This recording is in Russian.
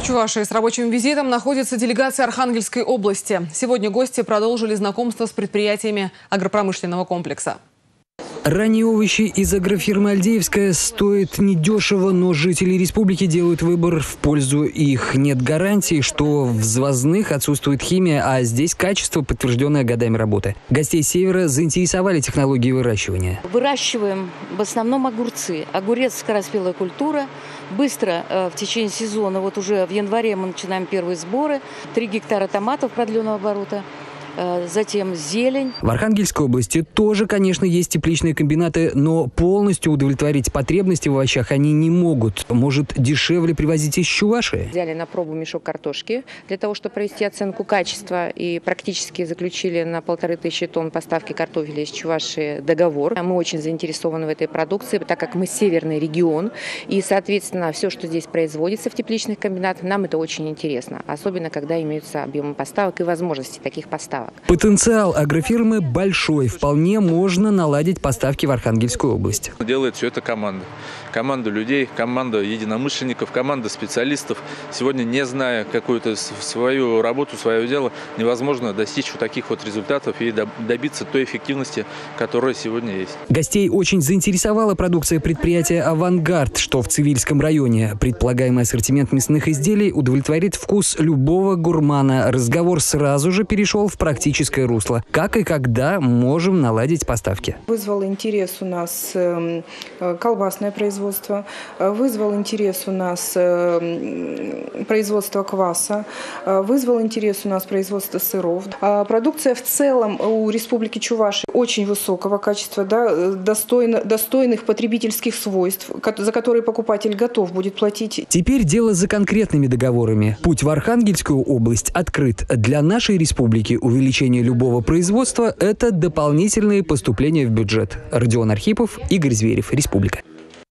В Чувашии с рабочим визитом находится делегация Архангельской области. Сегодня гости продолжили знакомство с предприятиями агропромышленного комплекса. Ранние овощи из агрофирмы «Альдеевская» стоят недешево, но жители республики делают выбор в пользу их. Нет гарантии, что в взвозных отсутствует химия, а здесь качество, подтвержденное годами работы. Гостей севера заинтересовали технологии выращивания. Выращиваем в основном огурцы. Огурец – скороспелая культура. Быстро э, в течение сезона, вот уже в январе мы начинаем первые сборы. Три гектара томатов продленного оборота – затем зелень. В Архангельской области тоже, конечно, есть тепличные комбинаты, но полностью удовлетворить потребности в овощах они не могут. Может, дешевле привозить из Чувашии? Взяли на пробу мешок картошки для того, чтобы провести оценку качества и практически заключили на полторы тысячи тонн поставки картофеля из Чувашии договор. Мы очень заинтересованы в этой продукции, так как мы северный регион, и, соответственно, все, что здесь производится в тепличных комбинатах, нам это очень интересно, особенно когда имеются объемы поставок и возможности таких поставок поставок. Потенциал агрофирмы большой. Вполне можно наладить поставки в Архангельскую область. Делает все это команда. Команда людей, команда единомышленников, команда специалистов. Сегодня, не зная какую-то свою работу, свое дело, невозможно достичь вот таких вот результатов и добиться той эффективности, которая сегодня есть. Гостей очень заинтересовала продукция предприятия «Авангард», что в Цивильском районе. Предполагаемый ассортимент мясных изделий удовлетворит вкус любого гурмана. Разговор сразу же перешел в практическое русло. Как и когда можем наладить поставки? Вызвал интерес у нас эм, э, колбасное производство, э, вызвал интерес у нас э, производство кваса, вызвал интерес у нас производство сыров. Продукция в целом у Республики Чуваши очень высокого качества, да, достойно, достойных потребительских свойств, за которые покупатель готов будет платить. Теперь дело за конкретными договорами. Путь в Архангельскую область открыт. Для нашей республики увеличение увеличение любого производства – это дополнительные поступления в бюджет. Родион Архипов, Игорь Зверев, Республика.